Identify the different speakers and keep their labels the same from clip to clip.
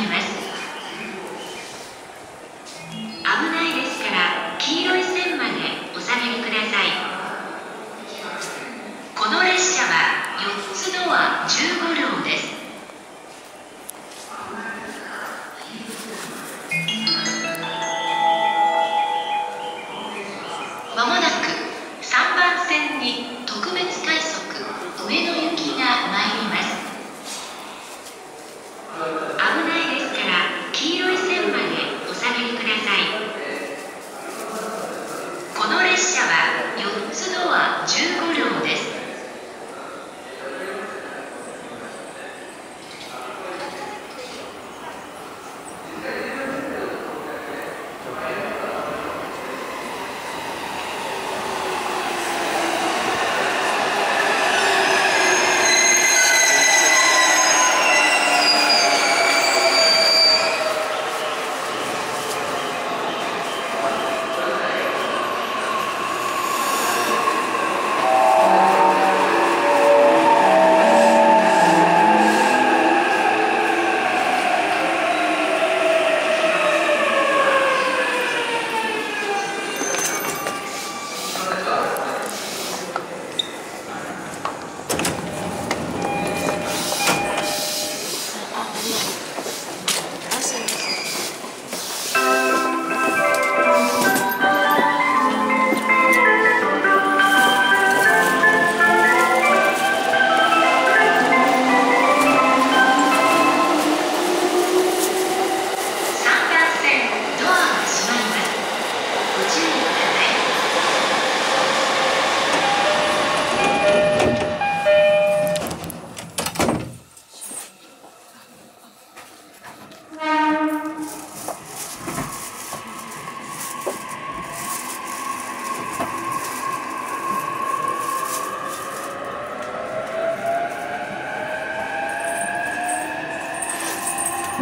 Speaker 1: ります危ないですから黄色い線までお下がりください。この列車は4つドア15両です。まもなく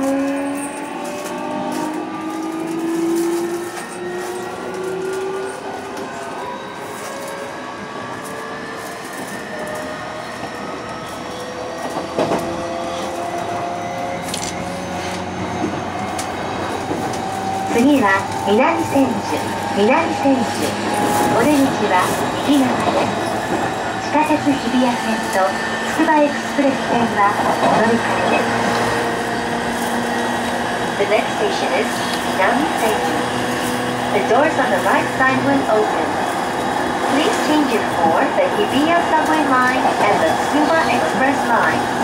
Speaker 2: 次は南千住。南千住。お出口は右側です地下鉄日比谷線とつくばエクスプレス線はお乗り換えです。The next station is Nami Seiju. The doors on the right side will open. Please change it for the Hibiya subway line and the Tsuba Express line.